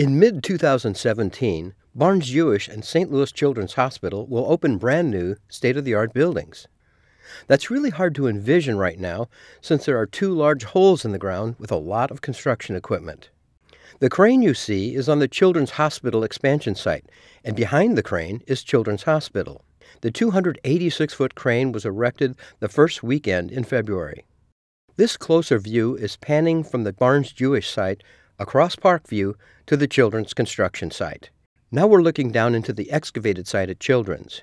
In mid 2017, Barnes Jewish and St. Louis Children's Hospital will open brand new, state of the art buildings. That's really hard to envision right now since there are two large holes in the ground with a lot of construction equipment. The crane you see is on the Children's Hospital expansion site, and behind the crane is Children's Hospital. The 286 foot crane was erected the first weekend in February. This closer view is panning from the Barnes Jewish site across Parkview to the Children's construction site. Now we're looking down into the excavated site at Children's.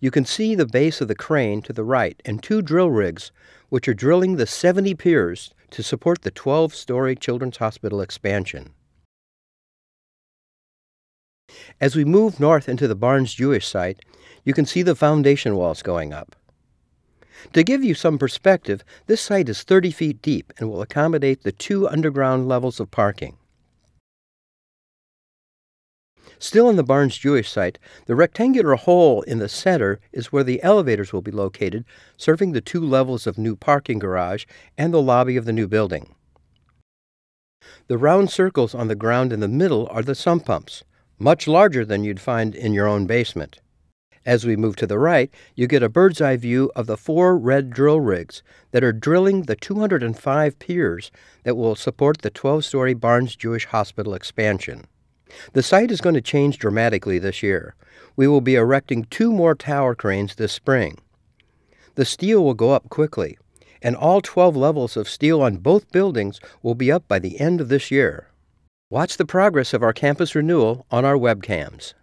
You can see the base of the crane to the right and two drill rigs, which are drilling the 70 piers to support the 12 story Children's Hospital expansion. As we move north into the Barnes Jewish site, you can see the foundation walls going up. To give you some perspective, this site is 30 feet deep and will accommodate the two underground levels of parking. Still on the Barnes Jewish site, the rectangular hole in the center is where the elevators will be located, serving the two levels of new parking garage and the lobby of the new building. The round circles on the ground in the middle are the sump pumps, much larger than you'd find in your own basement. As we move to the right, you get a bird's eye view of the four red drill rigs that are drilling the 205 piers that will support the 12 story Barnes Jewish Hospital expansion. The site is going to change dramatically this year. We will be erecting two more tower cranes this spring. The steel will go up quickly, and all 12 levels of steel on both buildings will be up by the end of this year. Watch the progress of our campus renewal on our webcams.